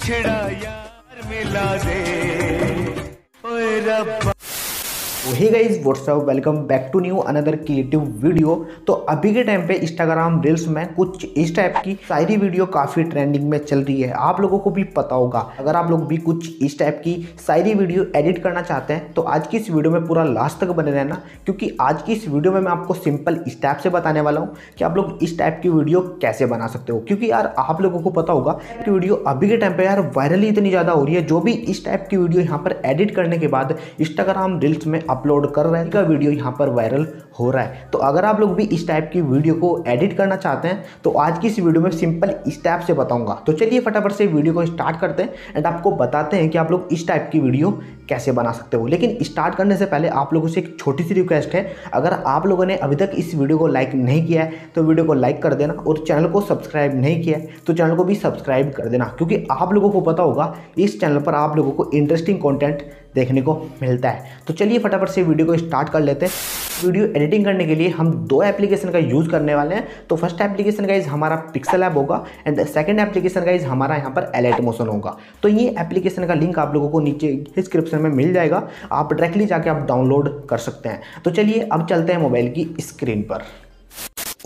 बिछड़ा यार मिला दे। ओए रब्बा। Hey guys what's up welcome back to new another creative video तो अभी के टाइम पे इंस्टाग्राम रील्स में कुछ इस टाइप की सारी वीडियो काफ़ी ट्रेंडिंग में चल रही है। आप लोगों को भी पता होगा। अगर आप लोग भी कुछ इस टाइप की सारी वीडियो एडिट करना चाहते हैं तो आज की इस वीडियो में पूरा लास्ट तक बने रहना, क्योंकि आज की इस वीडियो में मैं आपको सिंपल स्टेप से बताने वाला हूँ कि आप लोग इस टाइप की वीडियो कैसे बना सकते हो। क्योंकि यार, आप लोगों को पता होगा कि वीडियो अभी के टाइम पे यार वायरल ही इतनी ज़्यादा हो रही है। जो भी इस टाइप की वीडियो यहाँ पर एडिट करने के बाद इंस्टाग्राम रील्स में अपलोड कर रहे हैं का वीडियो यहाँ पर वायरल हो रहा है। तो अगर आप लोग भी इस टाइप की वीडियो को एडिट करना चाहते हैं तो आज की इस वीडियो में सिंपल स्टेप से बताऊँगा। तो चलिए फटाफट से वीडियो को स्टार्ट करते हैं एंड आपको बताते हैं कि आप लोग इस टाइप की वीडियो कैसे बना सकते हो। लेकिन स्टार्ट करने से पहले आप लोगों से एक छोटी सी रिक्वेस्ट है, अगर आप लोगों ने अभी तक इस वीडियो को लाइक नहीं किया है तो वीडियो को लाइक कर देना और चैनल को सब्सक्राइब नहीं किया है तो चैनल को भी सब्सक्राइब कर देना। क्योंकि आप लोगों को पता होगा, इस चैनल पर आप लोगों को इंटरेस्टिंग कॉन्टेंट देखने को मिलता है। तो चलिए फटाफट से वीडियो को स्टार्ट कर लेते हैं। वीडियो एडिटिंग करने के लिए हम दो एप्लीकेशन का यूज़ करने वाले हैं। तो फ़र्स्ट एप्लीकेशन का इज़ हमारा पिक्सल ऐप होगा एंड सेकंड एप्लीकेशन का इज़ हमारा यहाँ पर एलाइट मोशन होगा। तो ये एप्लीकेशन का लिंक आप लोगों को नीचे डिस्क्रिप्शन में मिल जाएगा। आप डायरेक्टली जाके आप डाउनलोड कर सकते हैं। तो चलिए अब चलते हैं मोबाइल की स्क्रीन पर।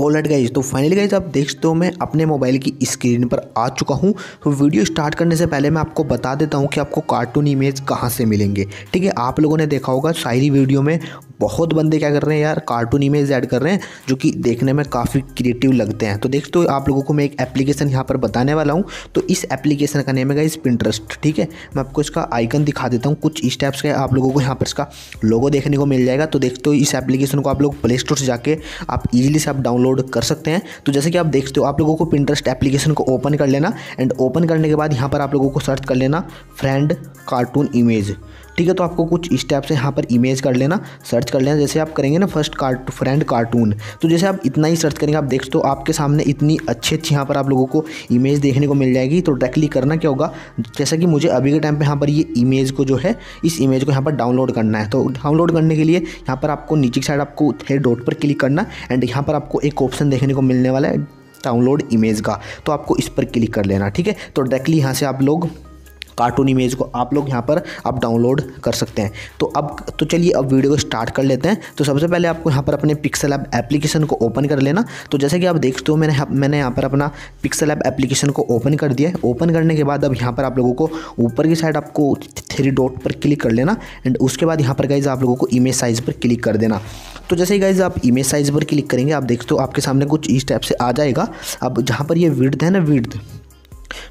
ऑलरेड गाइज़ तो फाइनली गाइज़ आप देख सकते हो मैं अपने मोबाइल की स्क्रीन पर आ चुका हूँ। तो वीडियो स्टार्ट करने से पहले मैं आपको बता देता हूँ कि आपको कार्टून इमेज कहाँ से मिलेंगे। ठीक है, आप लोगों ने देखा होगा शायरी वीडियो में बहुत बंदे क्या कर रहे हैं यार कार्टून इमेज ऐड कर रहे हैं, जो कि देखने में काफ़ी क्रिएटिव लगते हैं। तो देख तो आप लोगों को मैं एक एप्लीकेशन यहाँ पर बताने वाला हूँ। तो इस एप्लीकेशन का नेम है इस पिंटरेस्ट ठीक है? मैं आपको इसका आइकन दिखा देता हूँ। कुछ स्टेप्स के आप लोगों को यहाँ पर इसका लोगो देखने को मिल जाएगा। तो देखते हो इस एप्लीकेशन को आप लोग प्ले स्टोर से जाके आप इजीली से आप डाउनलोड कर सकते हैं। तो जैसे कि आप देखते हो, आप लोगों को पिंटरेस्ट एप्लीकेशन को ओपन कर लेना। एंड ओपन करने के बाद यहाँ पर आप लोगों को सर्च कर लेना फ्रेंड कार्टून इमेज ठीक है तो आपको कुछ स्टेप से यहाँ पर इमेज कर लेना सर्च कर लेना। जैसे आप करेंगे ना फ़र्स्ट कार्ट फ्रेंड कार्टून तो जैसे आप इतना ही सर्च करेंगे, आप देख तो आपके सामने इतनी अच्छी अच्छी यहाँ पर आप लोगों को इमेज देखने को मिल जाएगी। तो डायरेक्टली करना क्या होगा, जैसा कि मुझे अभी के टाइम पर यहाँ पर ये इमेज को जो है, इस इमेज को यहाँ पर डाउनलोड करना है। तो डाउनलोड करने के लिए यहाँ पर आपको नीचे की साइड आपको थे डॉट पर क्लिक करना एंड यहाँ पर आपको एक ऑप्शन देखने को मिलने वाला है डाउनलोड इमेज का। तो आपको इस पर क्लिक कर लेना, ठीक है? तो डायरेक्टली यहाँ से आप लोग कार्टून इमेज को आप लोग यहाँ पर आप डाउनलोड कर सकते हैं। तो अब तो चलिए अब वीडियो को स्टार्ट कर लेते हैं। तो सबसे पहले आपको यहाँ पर अपने पिक्सल ऐप एप्लीकेशन को ओपन कर लेना। तो जैसे कि आप देखते हो, मैंने मैंने यहाँ पर अपना पिक्सल ऐप एप्लीकेशन को ओपन कर दिया है। ओपन करने के बाद अब यहाँ पर आप लोगों को ऊपर की साइड आपको थ्री डॉट पर क्लिक कर लेना एंड उसके बाद यहाँ पर गाइज़ आप लोगों को इमेज साइज़ पर क्लिक कर देना। तो जैसे ही गाइज़ आप इमेज साइज़ पर क्लिक करेंगे, आप देखते हो आपके सामने कुछ इस टाइप से आ जाएगा। अब जहाँ पर ये विड्थ है ना विड्थ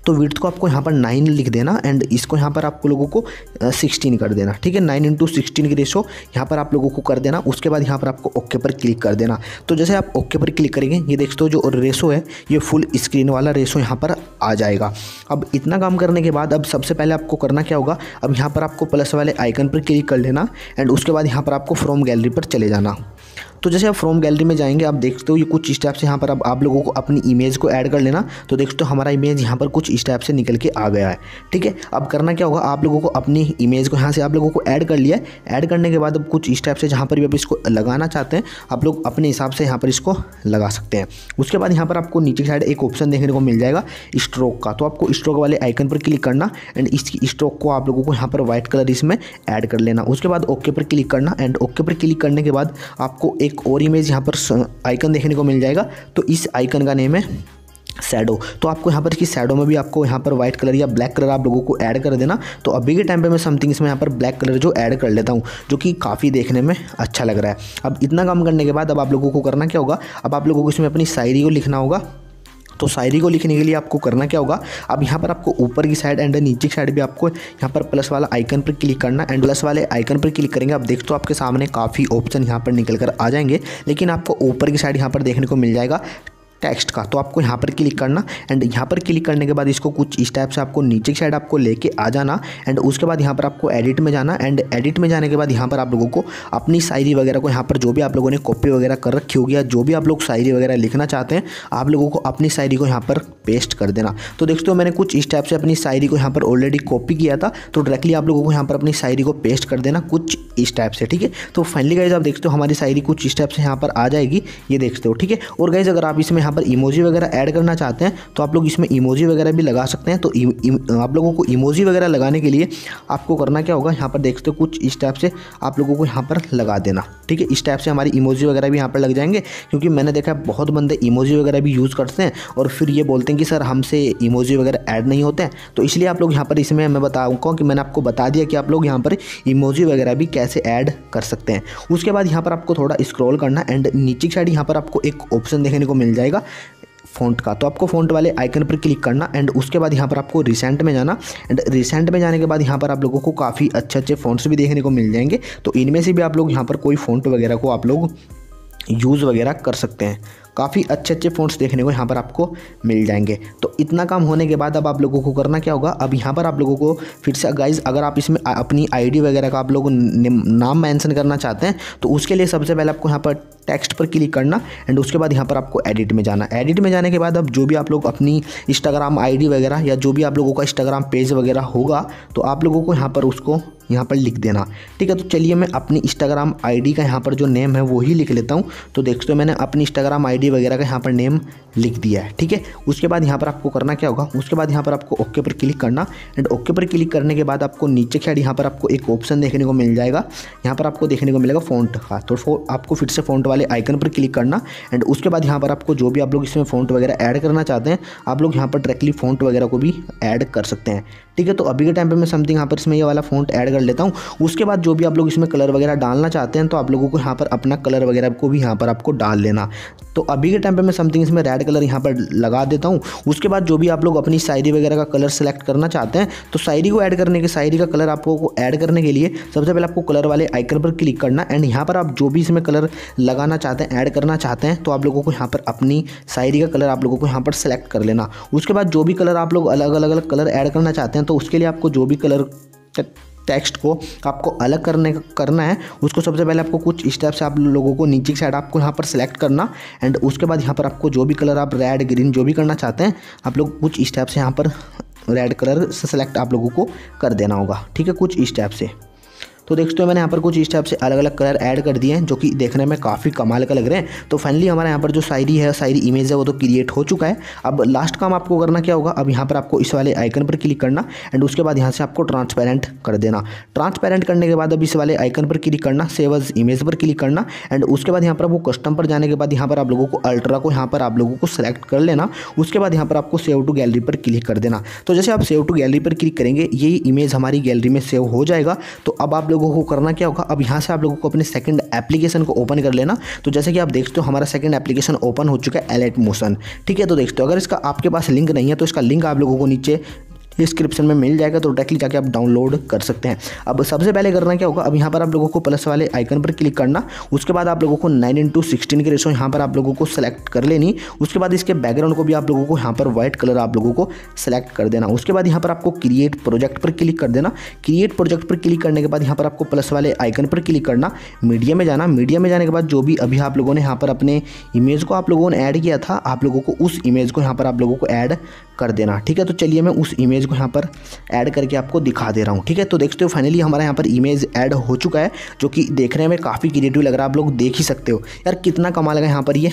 तो विड्थ को आपको यहाँ पर नाइन लिख देना एंड इसको यहाँ पर आपको लोगों को सिक्सटीन कर देना, ठीक है? नाइन इंटू सिक्सटीन की रेशो यहाँ पर आप लोगों को कर देना, उसके बाद यहाँ पर आपको ओके पर क्लिक कर देना। तो जैसे आप ओके पर क्लिक करेंगे, ये देखते हो जो रेशो है, ये फुल स्क्रीन वाला रेशो यहाँ पर आ जाएगा। अब इतना काम करने के बाद, अब सबसे पहले आपको करना क्या होगा, अब यहाँ पर आपको प्लस वाले आइकन पर क्लिक कर लेना एंड उसके बाद यहाँ पर आपको फ्रॉम गैलरी पर चले जाना। तो जैसे आप फ्रॉम गैलरी में जाएँगे, आप देखते हो ये कुछ स्टेप्स यहाँ पर अब आप लोगों को अपनी इमेज को ऐड कर लेना तो देखते हो हमारा इमेज यहाँ पर कुछ स्टेप से निकल के आ गया है। ठीक है? अब करना क्या होगा, आप लोगों को अपनी इमेज को यहाँ से आप लोगों को ऐड कर लिया है। ऐड करने के बाद अब कुछ स्टेप से जहाँ पर भी आप इसको लगाना चाहते हैं, आप लोग अपने हिसाब से यहाँ पर इसको लगा सकते हैं। उसके बाद यहाँ पर आपको नीचे की साइड एक ऑप्शन देखने को मिल जाएगा स्ट्रोक का। तो आपको स्ट्रोक वाले आइकन पर क्लिक करना एंड इस स्ट्रोक को आप लोगों को यहाँ पर व्हाइट कलर इसमें ऐड कर लेना। उसके बाद ओके पर क्लिक करना एंड ओके पर क्लिक करने के बाद आपको एक और इमेज यहाँ पर आइकन देखने को मिल जाएगा। तो इस आइकन का नेम है सैडो तो आपको यहाँ पर इसकी सैडो में भी आपको यहाँ पर व्हाइट कलर या ब्लैक कलर आप लोगों को ऐड कर देना। तो अभी के टाइम पे मैं समथिंग इसमें यहाँ पर ब्लैक कलर जो ऐड कर लेता हूँ, जो कि काफ़ी देखने में अच्छा लग रहा है। अब इतना काम करने के बाद अब आप लोगों को करना क्या होगा? अब आप लोगों को इसमें अपनी शायरी को लिखना होगा। तो शायरी को लिखने के लिए आपको करना क्या होगा? अब यहाँ पर आपको ऊपर की साइड एंड नीचे की साइड भी आपको यहाँ पर प्लस वाला आइकन पर क्लिक करना एंड प्लस वाले आइकन पर क्लिक करेंगे। आप देख तो आपके सामने काफ़ी ऑप्शन यहाँ पर निकल कर आ जाएँगे। लेकिन आपको ऊपर की साइड यहाँ पर देखने को मिल जाएगा। टेक्स्ट का। तो आपको यहाँ पर क्लिक करना एंड यहाँ पर क्लिक करने के बाद इसको कुछ इस टाइप से आपको नीचे की साइड आपको लेके आ जाना एंड उसके बाद यहाँ पर आपको एडिट में जाना एंड एडिट में जाने के बाद यहाँ पर आप लोगों को अपनी शायरी वगैरह को यहाँ पर जो भी आप लोगों ने कॉपी वगैरह कर रखी होगी या जो भी आप लोग शायरी वगैरह लिखना चाहते हैं, आप लोगों को अपनी शायरी को यहाँ पर पेस्ट कर देना। तो देखते हो मैंने कुछ इस टाइप से अपनी शायरी को यहाँ पर ऑलरेडी कॉपी किया था तो डायरेक्टली आप लोगों को यहाँ पर अपनी शायरी को पेस्ट कर देना। कुछ इस टाइप से, ठीक है? तो फाइनली गाइज़ आप देखते हो हमारी शायरी कुछ इस टाइप से यहाँ पर आ जाएगी, ये देखते हो, ठीक है? और गाइज़ अगर आप इसमें यहाँ पर इमोजी वगैरह ऐड करना चाहते हैं तो आप लोग इसमें इमोजी वगैरह भी लगा सकते हैं। तो आप लोगों को इमोजी वगैरह लगाने के लिए आपको करना क्या होगा, यहाँ पर देखते हो कुछ इस टाइप से आप लोगों को यहाँ पर लगा देना, ठीक है? इस टाइप से हमारी इमोजी वगैरह भी यहाँ पर लग जाएँगे, क्योंकि मैंने देखा बहुत बंदे इमोजी वगैरह भी यूज़ करते हैं, और फिर ये बोलते हैं कि, सर, हमसे इमोजी वगैरह ऐड नहीं होते हैं। तो इसलिए आप लोग यहाँ पर इसमें मैं बताऊँगा कि मैंने आपको बता दिया कि आप लोग यहाँ पर इमोजी वगैरह भी ऐड कर सकते हैं। उसके बाद यहाँ पर आपको थोड़ा स्क्रॉल करना एंड नीचे की साइड यहाँ पर आपको एक ऑप्शन देखने को मिल जाएगा फ़ॉन्ट का। तो आपको फ़ॉन्ट वाले आइकन पर क्लिक करना एंड उसके बाद यहाँ पर आपको रिसेंट में जाना। एंड रिसेंट में जाने के बाद यहाँ पर आप लोगों को काफ़ी अच्छे अच्छे फ़ॉन्ट्स भी देखने को मिल जाएँगे। तो इनमें से भी आप लोग यहाँ पर कोई फ़ॉन्ट वगैरह को आप लोग यूज़ वगैरह कर सकते हैं। काफ़ी अच्छे अच्छे फ़ोन्स देखने को यहाँ पर आपको मिल जाएँगे। तो इतना काम होने के बाद अब आप लोगों को करना क्या होगा? अब यहाँ पर आप लोगों को फिर से गाइज़ अगर आप इसमें अपनी आईडी वगैरह का आप लोग नाम मैंसन करना चाहते हैं तो उसके लिए सबसे पहले आपको यहाँ पर टेक्स्ट पर क्लिक करना एंड उसके बाद यहाँ पर आपको एडिट में जाना। एडिट में जाने के बाद अब जो भी आप लोग अपनी इंस्टाग्राम आईडी वगैरह या जो भी आप लोगों का इंस्टाग्राम पेज वगैरह होगा तो आप लोगों को यहाँ पर उसको यहाँ पर लिख देना। ठीक है तो चलिए मैं अपनी इंस्टाग्राम आईडी का यहाँ पर जो नेम है वो ही लिख लेता हूँ। तो देखते हो मैंने अपनी इंस्टाग्राम आईडी वगैरह का यहाँ पर नेम लिख दिया है। ठीक है, उसके बाद यहाँ पर आपको करना क्या होगा, उसके बाद यहाँ पर आपको ओके पर क्लिक करना एंड ओके पर क्लिक करने के बाद आपको नीचे खैर यहाँ पर आपको एक ऑप्शन देखने को मिल जाएगा। यहाँ पर आपको देखने को मिलेगा फ़ॉन्ट का। तो आपको फिर से फ़ॉन्ट वाले आइकन पर क्लिक करना एंड उसके बाद यहाँ पर आपको जो भी आप लोग इसमें फ़ॉन्ट वगैरह ऐड करना चाहते हैं, आप लोग यहाँ पर डायरेक्टली फ़ॉन्ट वगैरह को भी ऐड कर सकते हैं। ठीक है तो अभी के टाइम पे मैं समथिंग यहाँ पर इसमें ये वाला फ़ॉन्ट ऐड कर लेता हूँ। उसके बाद जो भी आप लोग इसमें कलर वगैरह डालना चाहते हैं तो आप लोगों को यहाँ पर अपना कलर वगैरह को भी यहाँ पर आपको डाल लेना। तो अभी के टाइम पे मैं समथिंग इसमें रेड कलर यहाँ पर लगा देता हूँ। उसके बाद जो भी आप लोग अपनी शायरी वगैरह का कलर सेलेक्ट करना चाहते हैं तो शायरी को ऐड करने के शायरी का कलर आपको ऐड करने के लिए सबसे पहले आपको कलर वाले आइकन पर क्लिक करना एंड यहाँ पर आप जो भी इसमें कलर लगाना चाहते हैं ऐड करना चाहते हैं तो आप लोगों को यहाँ पर अपनी शायरी का कलर आप लोगों को यहाँ पर सेलेक्ट कर लेना। उसके बाद जो भी कलर आप लोग अलग अलग अलग कलर ऐड करना चाहते हैं तो उसके लिए आपको जो भी कलर टेक्स्ट को आपको अलग करने करना है, उसको सबसे पहले आपको कुछ स्टेप्स आप लोगों को नीचे की साइड आपको यहाँ पर सेलेक्ट करना एंड उसके बाद यहाँ पर आपको जो भी कलर आप रेड ग्रीन जो भी करना चाहते हैं, आप लोग कुछ स्टेप यहाँ पर रेड कलर से सेलेक्ट आप लोगों को कर देना होगा, ठीक है, कुछ स्टेप से। तो देखते हो मैंने यहाँ पर कुछ इस टाइप से अलग अलग कलर ऐड कर दिए हैं, जो कि देखने में काफ़ी कमाल का लग रहे हैं। तो फाइनली हमारे यहाँ पर जो शायरी है, शायरी इमेज है, वो तो क्रिएट हो चुका है। अब लास्ट काम आपको करना क्या होगा? अब यहाँ पर आपको इस वाले आइकन पर क्लिक करना एंड उसके बाद यहाँ से आपको ट्रांसपेरेंट कर देना। ट्रांसपेरेंट करने के बाद अब इस वाले आइकन पर क्लिक करना सेव अज इमेज पर क्लिक करना एंड उसके बाद यहाँ पर आपको कस्टम पर जाने के बाद यहाँ पर आप लोगों को अल्ट्रा को यहाँ पर आप लोगों को सेलेक्ट कर लेना। उसके बाद यहाँ पर आपको सेव टू गैलरी पर क्लिक कर देना। तो जैसे आप सेव टू गैलरी पर क्लिक करेंगे, यही इमेज हमारी गैलरी में सेव हो जाएगा। तो अब आप लोगों को करना क्या होगा? अब यहाँ से आप लोगों को अपने सेकंड एप्लीकेशन को ओपन कर लेना। तो जैसे कि आप देखते हो, हमारा सेकंड एप्लीकेशन ओपन हो चुका है एलेट मोशन ठीक है तो देखते हो, अगर इसका आपके पास लिंक नहीं है तो इसका लिंक आप लोगों को नीचे डिस्क्रिप्शन में मिल जाएगा तो डायरेक्टली जाके आप डाउनलोड कर सकते हैं। अब सबसे पहले करना क्या होगा? अब यहाँ पर आप लोगों को प्लस वाले आइकन पर क्लिक करना। उसके बाद आप लोगों को नाइन इंटू सिक्सटीन की रेशो यहाँ पर आप लोगों को सेलेक्ट कर लेनी। उसके बाद इसके बैकग्राउंड को भी आप लोगों को यहाँ पर व्हाइट कलर आप लोगों को सेलेक्ट कर देना। उसके बाद यहाँ पर आपको क्रिएट प्रोजेक्ट पर क्लिक कर देना। क्रिएट प्रोजेक्ट पर क्लिक करने के बाद यहाँ पर आपको प्लस वाले आइकन पर क्लिक करना। मीडिया में जाना। मीडिया में जाने के बाद जो भी अभी आप लोगों ने यहाँ पर अपने इमेज को आप लोगों ने ऐड किया था, आप लोगों को उस इमेज को यहाँ पर आप लोगों को ऐड कर देना। ठीक है तो चलिए मैं उस इमेज को यहाँ पर ऐड करके आपको दिखा दे रहा हूँ, ठीक है? तो देखते हो फाइनली हमारा यहाँ पर इमेज ऐड हो चुका है, जो कि देखने में काफ़ी क्रिएटिव लग रहा है, आप लोग देख ही सकते हो। यार, कितना कमाल है यहाँ पर ये।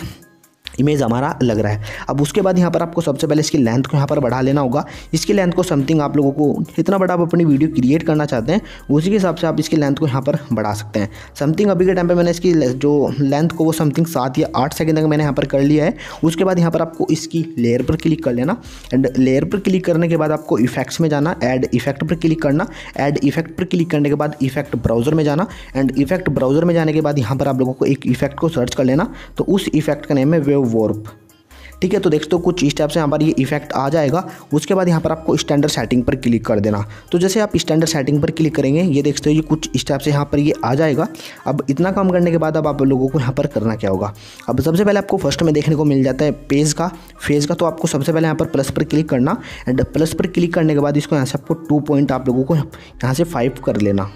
इमेज हमारा लग रहा है। अब उसके बाद यहाँ पर आपको सबसे पहले इसकी लेंथ को यहाँ पर बढ़ा लेना होगा। इसकी लेंथ को समथिंग आप लोगों को इतना बड़ा आप अपनी वीडियो क्रिएट करना चाहते हैं, उसी के हिसाब से आप इसकी लेंथ को यहाँ पर बढ़ा सकते हैं। समथिंग अभी के टाइम पर मैंने इसकी जो लेंथ को वो समथिंग सात या आठ सेकेंड तक मैंने यहाँ पर कर लिया है। उसके बाद यहाँ पर आपको इसकी लेयर पर क्लिक कर लेना एंड लेयर पर क्लिक करने के बाद आपको इफेक्ट्स में जाना एड इफ़ेक्ट पर क्लिक करना एड इफ़ेक्ट पर क्लिक करने के बाद इफ़ेक्ट ब्राउज़र में जाना एंड इफ़ेक्ट ब्राउज़र में जाने के बाद यहाँ पर आप लोगों को एक इफ़ेक्ट को सर्च कर लेना। तो उस इफ़ेक्ट का नेम है वॉर्प ठीक है तो देखते हो कुछ स्टेप से यहाँ पर ये इफ़ेक्ट आ जाएगा। उसके बाद यहाँ पर आपको स्टैंडर्ड सेटिंग पर क्लिक कर देना। तो जैसे आप स्टैंडर्ड सेटिंग पर क्लिक करेंगे, ये देखते हो ये कुछ स्टेप से यहाँ पर ये आ जाएगा। अब इतना काम करने के बाद अब आप लोगों को यहाँ पर करना क्या होगा? अब सबसे पहले आपको फ़र्स्ट में देखने को मिल जाता है पेज का। फ़ेज़ का तो आपको सबसे पहले यहाँ पर प्लस पर क्लिक करना। एंड प्लस पर क्लिक करने के बाद इसको यहाँ से आपको टू पॉइंट आप लोगों को यहाँ से फाइव कर लेना।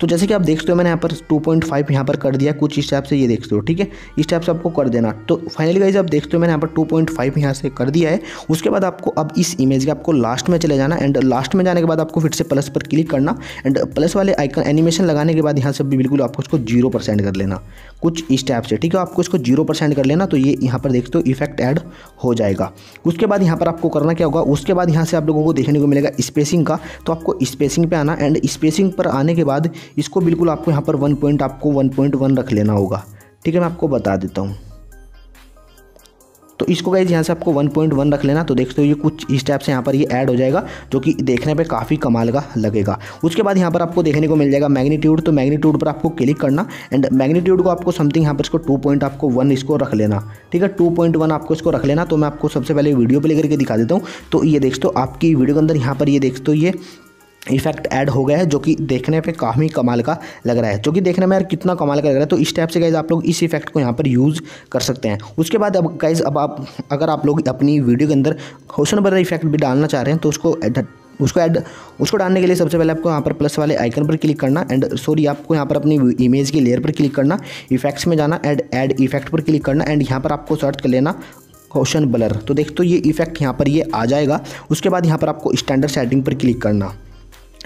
तो जैसे कि आप देखते हो मैंने यहाँ पर टू पॉइंट फाइव यहाँ पर कर दिया, कुछ इस टाइप से ये देखते हो, ठीक है? इस टाइप से आपको कर देना। तो फाइनली गाइज़ आप देखते हो मैंने यहाँ पर टू पॉइंट फाइव यहाँ से कर दिया है। उसके बाद आपको अब इस इमेज के आपको लास्ट में चले जाना एंड लास्ट में जाने के बाद आपको फिर से प्लस पर क्लिक करना एंड प्लस वाले आइकन एनिमेशन लगाने के बाद यहाँ से बिल्कुल आपको उसको ज़ीरो परसेंट कर लेना। कुछ इस टाइप से, ठीक है? आपको इसको ज़ीरो परसेंट कर लेना तो ये यहाँ पर देखते हो इफ़ेक्ट ऐड हो जाएगा। उसके बाद यहाँ पर आपको करना क्या होगा? उसके बाद यहाँ से आप लोगों को देखने को मिलेगा स्पेसिंग का। तो आपको स्पेसिंग पे आना एंड स्पेसिंग पर आने के बाद इसको बिल्कुल आपको यहाँ पर वन पॉइंट आपको वन पॉइंट वन रख लेना होगा। ठीक है, मैं आपको बता देता हूँ। तो इसको गाइज़ यहाँ से आपको 1.1 रख लेना। तो देखते हो ये कुछ इस टाइप से यहाँ पर ये ऐड हो जाएगा, जो कि देखने पे काफ़ी कमाल का लगेगा। उसके बाद यहाँ पर आपको देखने को मिल जाएगा मैग्नीट्यूड तो मैग्नीट्यूड पर आपको क्लिक करना एंड मैग्नीट्यूड को आपको समथिंग यहाँ पर इसको टू पॉइंट आपको वन इसको रख लेना। ठीक है टू पॉइंट वन आपको इसको रख लेना। तो मैं आपको सबसे पहले वीडियो प्ले करके दिखा देता हूँ। तो ये देखते हो, आपकी वीडियो के अंदर यहाँ पर ये देखते हो ये इफ़ेक्ट ऐड हो गया है, जो कि देखने पे काफ़ी कमाल का लग रहा है। जो कि देखने में यार कितना कमाल का लग रहा है। तो इस टाइप से गाइज़ आप लोग इस इफ़ेक्ट को यहाँ पर यूज़ कर सकते हैं। उसके बाद अब गाइज़ अब आप, अगर आप लोग अपनी वीडियो के अंदर होशन बर्र इफ़ेक्ट भी डालना चाह रहे हैं तो उसको उसको ऐड उसको डालने के लिए सबसे पहले आपको यहाँ पर प्लस वाले आइकन पर क्लिक करना एंड सॉरी आपको यहाँ पर अपनी इमेज की लेयर पर क्लिक करना इफेक्ट्स में जाना एंड ऐड इफ़ेक्ट पर क्लिक करना एंड यहाँ पर आपको सर्च कर लेना ओशन ब्लर तो देख तो ये इफ़ेक्ट यहाँ पर ये आ जाएगा। उसके बाद यहाँ पर आपको स्टैंडर्ड सेटिंग पर क्लिक करना।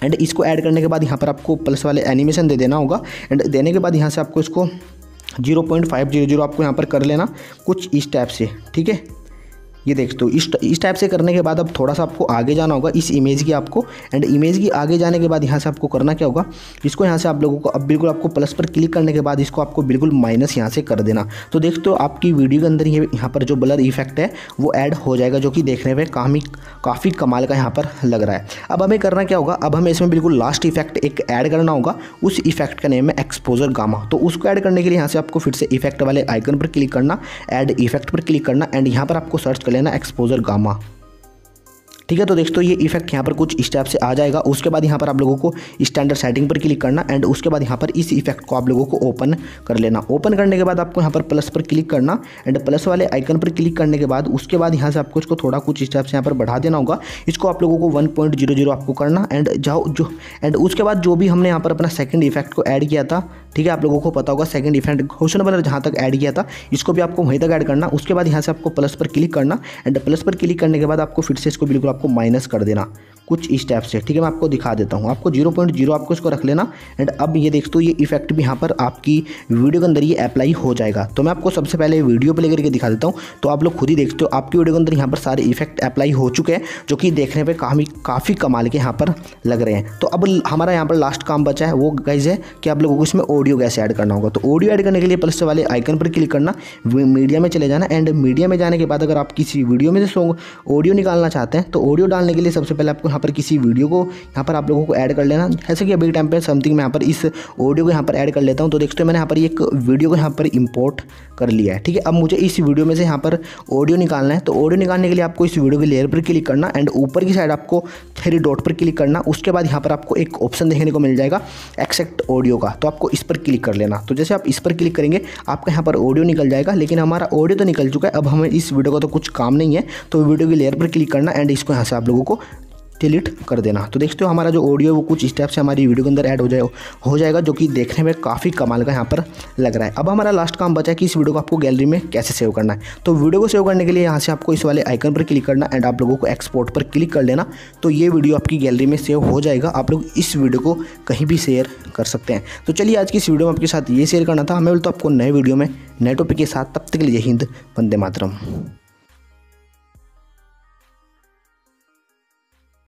एंड इसको ऐड करने के बाद यहाँ पर आपको प्लस वाले एनिमेशन दे देना होगा। एंड देने के बाद यहाँ से आपको इसको zero point five zero zero आपको यहाँ पर कर लेना कुछ इस टाइप से, ठीक है? ये देख तो इस टाइप से करने के बाद अब थोड़ा सा आपको आगे जाना होगा, इस इमेज की आपको एंड इमेज की आगे जाने के बाद यहाँ से आपको करना क्या होगा, इसको यहाँ से आप लोगों को, अब बिल्कुल आपको प्लस पर क्लिक करने के बाद इसको आपको बिल्कुल माइनस यहाँ से कर देना। तो देख तो आपकी वीडियो के अंदर ये, यहाँ पर जो ब्लर इफ़ेक्ट है, वो ऐड हो जाएगा, जो कि देखने में काफ़ी काफ़ी कमाल का यहाँ पर लग रहा है। अब हमें करना क्या होगा, अब हमें इसमें बिल्कुल लास्ट इफ़ेक्ट एक ऐड करना होगा, उस इफ़ेक्ट का नेम है एक्सपोजर गामा तो उसको ऐड करने के लिए यहाँ से आपको फिर से इफ़ेक्ट वाले आइकन पर क्लिक करना ऐड इफ़ेक्ट पर क्लिक करना एंड यहाँ पर आपको सर्च लेना एक्सपोजर गामा ठीक है तो देखो ये इफ़ेक्ट यहाँ पर कुछ स्टेप से आ जाएगा। उसके बाद यहाँ पर आप लोगों को स्टैंडर्ड सेटिंग पर क्लिक करना एंड उसके बाद यहाँ पर इस इफ़ेक्ट को आप लोगों को ओपन कर लेना। ओपन करने के बाद आपको यहाँ पर प्लस पर क्लिक करना एंड प्लस वाले आइकन पर क्लिक करने के बाद उसके बाद यहाँ से आपको इसको थोड़ा कुछ स्टेप से यहाँ पर बढ़ा देना होगा। इसको आप लोगों को वन पॉइंट ज़ीरो ज़ीरो आपको करना एंड जाओ, जो एंड उसके बाद जो भी हमने यहाँ पर अपना सेकंड इफ़ेक्ट को ऐड किया था, ठीक है, आप लोगों को पता होगा सेकंड इफ़ेक्ट क्वेश्चन नंबर जहाँ तक ऐड किया था, इसको भी आपको वहीं तक ऐड करना। उसके बाद यहाँ से आपको प्लस पर क्लिक करना एंड प्लस पर क्लिक करने के बाद आपको फिर से इसको बिल्कुल आपको माइनस कर देना कुछ इस टाइप से। ठीक है, मैं आपको दिखा देता हूँ। आपको ज़ीरो पॉइंट ज़ीरो आपको इसको रख लेना एंड अब ये देखते हो ये इफ़ेक्ट भी यहाँ पर आपकी वीडियो के अंदर ये अप्लाई हो जाएगा। तो मैं आपको सबसे पहले वीडियो प्ले करके दिखा देता हूँ। तो आप लोग खुद ही देखते हो, आपकी वीडियो के अंदर यहाँ पर सारे इफ़ेक्ट अप्लाई हो चुके हैं, जो कि देखने पर काफ़ी काफ़ी कमाल के यहाँ पर लग रहे हैं। तो अब हमारा यहाँ पर लास्ट काम बचा है, वो गाइज़ है कि आप लोगों को इसमें ऑडियो कैसे ऐड करना होगा। तो ऑडियो ऐड करने के लिए प्लस वाले आइकन पर क्लिक करना मीडिया में चले जाना एंड मीडिया में जाने के बाद अगर आप किसी वीडियो में से ऑडियो निकालना चाहते हैं तो ऑडियो डालने के लिए सबसे पहले आपको यहाँ पर किसी वीडियो को यहाँ पर आप लोगों को ऐड कर लेना। जैसे कि अभी टाइम पर समथिंग मैं यहाँ पर इस ऑडियो को यहाँ पर ऐड कर लेता हूँ। तो देखते हो मैंने यहाँ पर एक वीडियो को यहाँ पर इंपोर्ट कर लिया है, ठीक है? अब मुझे इस वीडियो में से यहाँ पर ऑडियो निकालना है। तो ऑडियो निकालने के लिए आपको इस वीडियो के लेयर पर क्लिक करना एंड ऊपर की साइड आपको थ्री डॉट पर क्लिक करना। उसके बाद यहाँ पर आपको एक ऑप्शन देखने को मिल जाएगा एक्सेक्ट ऑडियो का। तो आपको इस पर क्लिक कर लेना। तो जैसे आप इस पर क्लिक करेंगे, आपका यहाँ पर ऑडियो निकल जाएगा। लेकिन हमारा ऑडियो तो निकल चुका है। अब हमें इस वीडियो का तो कुछ काम नहीं है। तो वीडियो की लेयर पर क्लिक करना एंड इसको यहाँ से आप लोगों को डिलीट कर देना। तो देखते हो हमारा जो ऑडियो वो कुछ स्टेप से हमारी वीडियो के अंदर ऐड हो जाए, हो जाएगा जो कि देखने में काफ़ी कमाल का यहाँ पर लग रहा है। अब हमारा लास्ट काम बचा है कि इस वीडियो को आपको गैलरी में कैसे सेव करना है। तो वीडियो को सेव करने के लिए यहाँ से आपको इस वाले आइकन पर क्लिक करना एंड आप लोगों को एक्सपोर्ट पर क्लिक कर लेना। तो ये वीडियो आपकी गैलरी में सेव हो जाएगा। आप लोग इस वीडियो को कहीं भी शेयर कर सकते हैं। तो चलिए आज की इस वीडियो में आपके साथ ये शेयर करना था। हमें तो आपको नए वीडियो में, नए टॉपिक के साथ। तब तक के लिए हिंद, वंदे मातरम।